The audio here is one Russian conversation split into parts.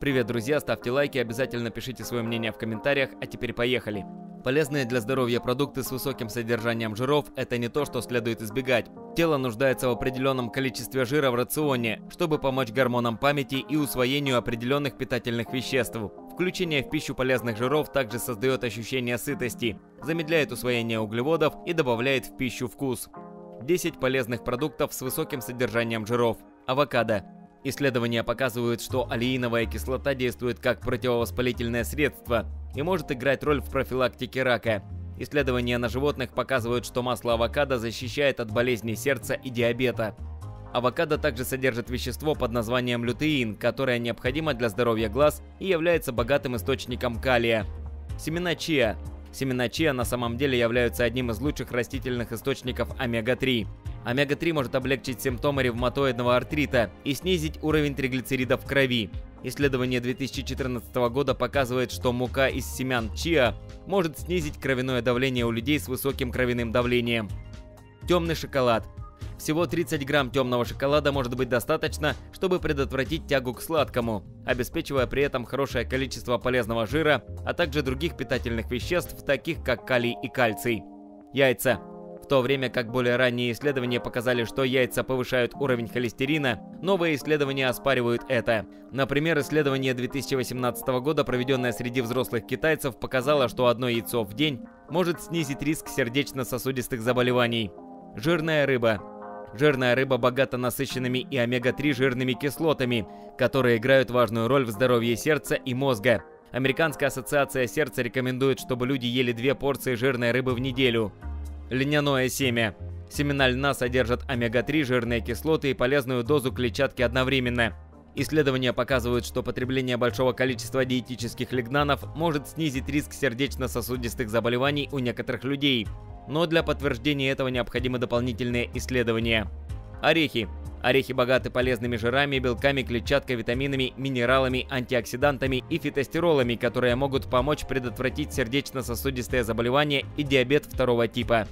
Привет, друзья, ставьте лайки, обязательно пишите свое мнение в комментариях, а теперь поехали. Полезные для здоровья продукты с высоким содержанием жиров – это не то, что следует избегать. Тело нуждается в определенном количестве жира в рационе, чтобы помочь гормонам памяти и усвоению определенных питательных веществ. Включение в пищу полезных жиров также создает ощущение сытости, замедляет усвоение углеводов и добавляет в пищу вкус. 10 полезных продуктов с высоким содержанием жиров. Авокадо. Исследования показывают, что алииновая кислота действует как противовоспалительное средство и может играть роль в профилактике рака. Исследования на животных показывают, что масло авокадо защищает от болезней сердца и диабета. Авокадо также содержит вещество под названием лютеин, которое необходимо для здоровья глаз и является богатым источником калия. Семена чиа. Семена чиа на самом деле являются одним из лучших растительных источников омега-3. Омега-3 может облегчить симптомы ревматоидного артрита и снизить уровень триглицеридов в крови. Исследование 2014 года показывает, что мука из семян чиа может снизить кровяное давление у людей с высоким кровяным давлением. Темный шоколад. Всего 30 грамм темного шоколада может быть достаточно, чтобы предотвратить тягу к сладкому, обеспечивая при этом хорошее количество полезного жира, а также других питательных веществ, таких как калий и кальций. Яйца. То время как более ранние исследования показали, что яйца повышают уровень холестерина, новые исследования оспаривают это. Например, исследование 2018 года, проведенное среди взрослых китайцев, показало, что одно яйцо в день может снизить риск сердечно-сосудистых заболеваний. Жирная рыба. Жирная рыба богата насыщенными и омега-3 жирными кислотами, которые играют важную роль в здоровье сердца и мозга. Американская ассоциация сердца рекомендует, чтобы люди ели две порции жирной рыбы в неделю. Льняное семя. Семена льна содержат омега-3 жирные кислоты и полезную дозу клетчатки одновременно. Исследования показывают, что потребление большого количества диетических лигнанов может снизить риск сердечно-сосудистых заболеваний у некоторых людей. Но для подтверждения этого необходимы дополнительные исследования. Орехи. Орехи богаты полезными жирами, белками, клетчаткой, витаминами, минералами, антиоксидантами и фитостеролами, которые могут помочь предотвратить сердечно-сосудистые заболевания и диабет второго типа.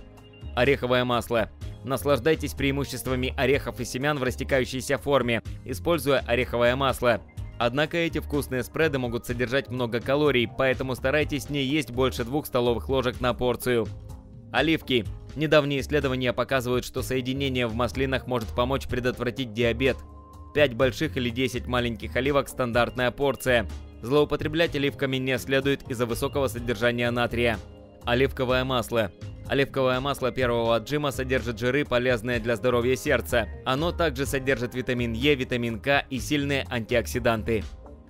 Ореховое масло. Наслаждайтесь преимуществами орехов и семян в растекающейся форме, используя ореховое масло. Однако эти вкусные спреды могут содержать много калорий, поэтому старайтесь не есть больше двух столовых ложек на порцию. Оливки. Недавние исследования показывают, что соединение в маслинах может помочь предотвратить диабет. 5 больших или 10 маленьких оливок – стандартная порция. Злоупотреблять оливками не следует из-за высокого содержания натрия. Оливковое масло. Оливковое масло первого отжима содержит жиры, полезные для здоровья сердца. Оно также содержит витамин Е, витамин К и сильные антиоксиданты.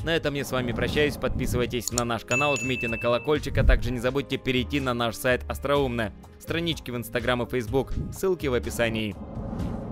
На этом я с вами прощаюсь. Подписывайтесь на наш канал, жмите на колокольчик, а также не забудьте перейти на наш сайт Остроумно. Странички в Инстаграм и Фейсбук. Ссылки в описании.